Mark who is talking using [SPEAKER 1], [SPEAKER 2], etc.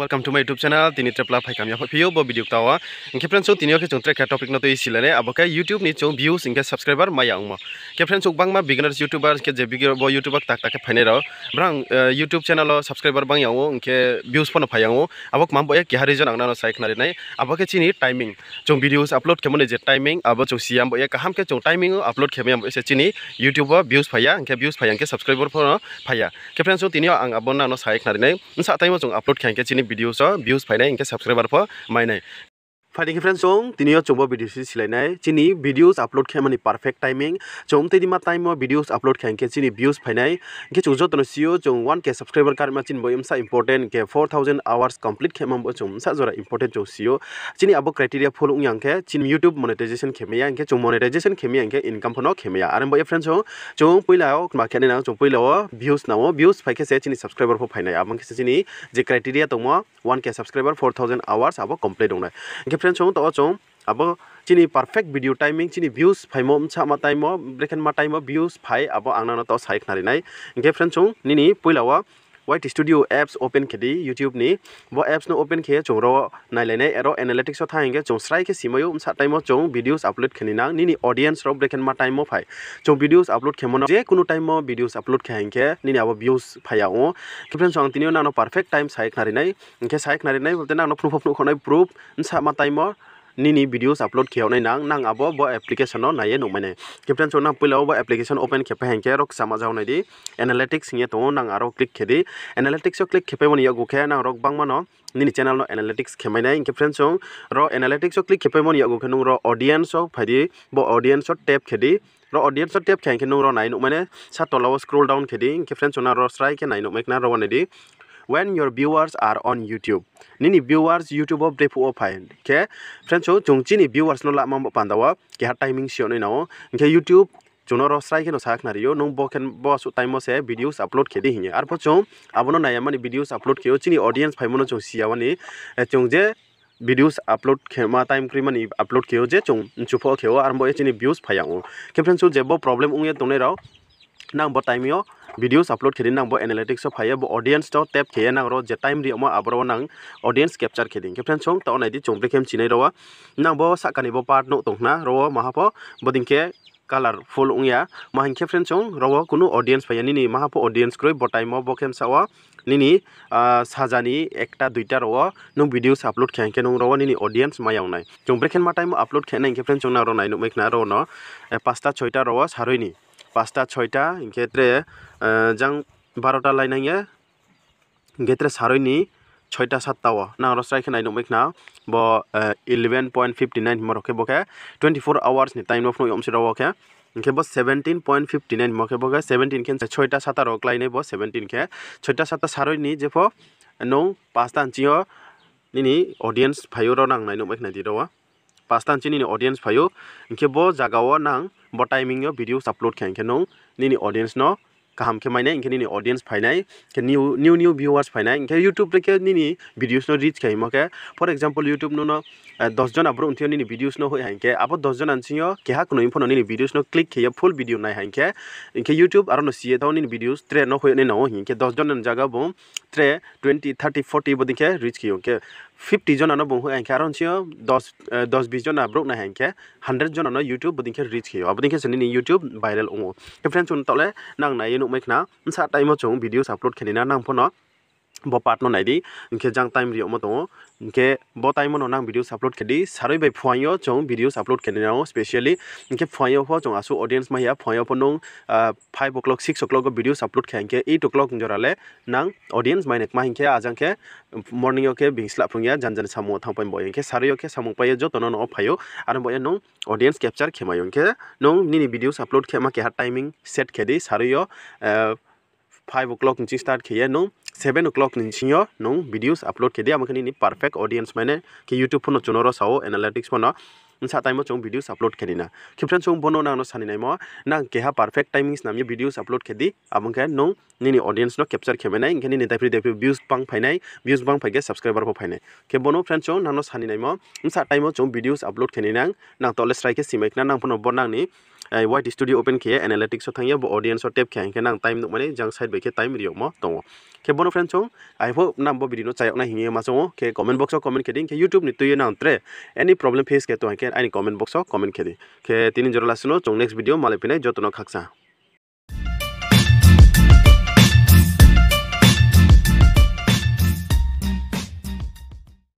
[SPEAKER 1] Welcome to my YouTube channel triple फैकाम video तवा इनके friend सौ तीन जो ट्रेखा टॉपिक नई अब कई यूट्यूब नि भ्यूज इनके सब्सक्राइबर माइ आऊ के फ्रेंड सौ बांग बिगनर्स यूट्यूबर के जे बिगर यूट्यूबर तक तक फैने रो ब्रां यूट्यूब चेनलो सब्सक्राइबर बांग आऊ इनके भ्यूज फ़ोन फाइ आऊ अब माम बो क्या रिजन आना सैखना रही अब के चीनी टाइमिंग जो भिडियोज अपलोड खेमें जे टाइमिंग अब जो सियाम बो कहम के जो टाइमिंग अपलोड खेमें से चीनी यूट्यूब भ्यूज फैया इनके भ्यूज फाइया इनके सब्सक्राइबर फ़ोन फाइया के फ्रेंड सौ तीन अब नानो सैखना रही सब टाइम जो अपलोड खाएँगे चीनी भिडियो छ भ्युज फाइनै इन केस सब्सक्राइबर फर माइ नै फाइटिंग फ्रेंड्स जों तिनियो चोबो वीडियोस सिलाइनाय चिनी वीडियोस अपलोड खेमानि परफेक्ट टाइमिंग जों तेदिमा टाइम वीडियोस अपलोड खेंके चिनी व्यूज़ फाइनाय के चुजो तनो सियो जों 1 के सब्सक्राइबर कार मा चिन बोयम सा इंपोर्टेंट के 4000 आवर्स कंप्लीट खेमम बो जों सा जरा इंपोर्टेंट जों सियो चिनी अबो क्राइटेरिया फॉलो उयांग के चिन YouTube मोनेटाइजेशन खेमेया इनके जों मोनेटाइजेशन खेमेया इनके इनकम फनो खेमेया आरो बोय फ्रेंड्स जों जों पहिलाव मा खेने ना जों पहिलाव व्यूज़ नावो व्यूज़ फाइके से चिनी सब्सक्राइबर फो फाइनाय आबो के चिनी जे क्राइटेरिया दमो 1 के सब्सक्राइबर 4000 आवर्स आबो कंप्लीट दंनाय इनके त अब चिनी पर्फेक्ट भिडियो टाइमिङ चिनी छ फाइमो टाइम ब्रेकेनमा टाइम भ्युज फाइ अब आउन त अहिले खाल्ने गे फ्रेन्ड छौँ। निनी पहिलो studio apps open khedi youtube ni bo apps no open khe chung ro nai lai nai ero analytics o thang ge chung srai ke simayo mcha time chung videos upload kheni na nini audience ro breaken ma time phai chung videos upload khemo je kuno time videos upload khain ke nini abo views phaya o ke friend chung tinio na no perfect time sai khnari nai ke sai khnari nge to nang aro click khedi analytics o click khepe mani yagu khe nang rok bang mano nini channel no analytics khemai nai inke friends chong ro analytics o click khepe mani yagu khe nung ro audience o phadi bo audience o tab khedi ro audience o tab khe nung ro nai nuk mane sa tolaw scroll down khedi inke friends chona ro strai ke nai nuk mek na ro nai di when your viewers are on YouTube. Nini viewers YouTube of of find. Ke friends so chung chini viewers no la mam pandawa ha timing sio no no. Ke YouTube sak na rio nung bo ken bo su time se videos upload ke di hinya. Ar po chung abono na yamani videos upload ke chini audience phaimono chung siawani chung je videos upload khema time kri mani upload keo je chung chupho keo ar bo chini views phayang ke friends so je bo problem ungye tongne rao nang bo time yo videos upload khedin nang bo analytics of haya bo audience to tap khe nang ro je time ri mo abro nang audience capture khedin ke friend chong to nai di chong brekem chinai ro nang bo sakani bo part no tong na ro mahapo boding ke colorful ungya mahin ke friend chong ro kuno audience phaya nini mahapo audience kroi bo time bo kem sawa nini sajani ekta duita ro nung videos upload khe ke nung ro nini audience ma yang nai chong brekem ma time upload khe nai ke friend chong na ro nai no mek na ro no pasta choita ro saroi ni পাঁচটা ছয়টা ক্ষেত্রে যাং বারোটা লাইনাইয়ে গেত্রে সারইনি ছয়টা সাতটাও না রসরাইখে নাইনো মেখনা ব eleven point fifty nine মরকে বকে twenty four আওয়ার্সনি টাইম অফ নয় অমসে রকে ইনকে ব সেভেন্টিন পয়েন্ট ফিফটি নাইন মকে বকে সেভেন্টিন খেন ছয়টা সাতা রক লাইনে ব সেভেন্টিন খে ছয়টা সাতটা সারইনি যে নং পাঁচটা আনচিও নিনি অডিয়েন্স ভাইও র নাং নাইনো মেখনা দি রওয়া পাঁচটা আনচি নিনি অডিয়েন্স ভাইও ইনকে ব জাগাও নাং bo timing yo videos upload khain ke no nini audience no kaham ke mainai inke nini audience phainai ke new new new viewers phainai inke youtube ke nini videos no reach kai mo ke for example youtube no no দশজন আবার উন্থিও নিনি videos ন হই হাইকে আবার দশজন আনছিও কেহা কোনো info নিনি videos ন click খেয়ে ফুল ভিডিও নাই হাইকে ইনকে ইউটিউব আর ন সিয়ে দাও নিনি ভিডিওস ট্রে ন হই ন হিংকে দশজন জায়গা bomb tray twenty thirty forty বদিকে rich কিও কে फिफ्टी जन बहु एंखे आर दस दस बीस जन ब्रोकना एंखे हंड्रेड जन यूट्यूब बदी के रिच दिन बदी से यूट्यूब वायरल ओं फ्रेंड्स उन तले नांगना ये नुकना सा टाइम चो भिडियोस अपलोड खेना नाम फोनो बो पार्टनर नाइदी इनके जं टाइम रिओम दो इनके बो टाइम ना भिडियोस अपलोड खेदी सारे बै फुआई जो भिडियोस आपलोड खेद स्पेशली इनके फुआई जो आसो ऑडियंस माइया फुआई no five o'clock six o'clock videos upload खे इनके एट ओ क्लक जोराले ना ऑडियंस माइने मा इनके आजाखे मॉर्निंग के बिंगसला फुंगे जानजान सामू थ इनके सारे सामू पाए जो तनों नो फायो आरम बो नो ऑडियंस कैप्चर खेमायो इनके नो नि भिडियोस अपलोड खेमा के हर टाइमिंग सेट खेदी सारे फाइव ओ क्लक स्टार्ट खेय नो सेवेन ओ clock neo no videos upload के दिया नि परफेक्ट ऑडियंस मैंने कि YouTube phone चुनोर Sao analytics phone सा टाइम चौं भिडियोस अपलोड खेदिना खेफ्रेन चौं बनो ना सानी नाइमो ना केहा परफेक्ट टाइमिंग्स नाम videos upload खेदी आबंके no निनि audience know capture खेमेनाय इंके निनि दाइफ्रि दाइफ्रि views बां फाइनाय व्यूज बां फाइगे सब्सक्राइबर फो फाइनाय के बनो फ्रेंड चौं नानो सानी नाइमो सा टाइम चौं भिडियोस अपलोड खेनिना ना तले स्ट्राइके सिमाइकना ना phone बनांनि white studio open ke analytics so thangya bo audience or tab khe ke nang time nuk mane jang side by ke time riok mo tongo ke bono friend chong i hope nam bo video no chayok na hingi ma chong ke comment box o comment ke ding ke youtube ni tuye nang tre any problem face ke to ke ani comment box o comment ke di ke tinin jora lasno chong next video male pinai jotono khaksa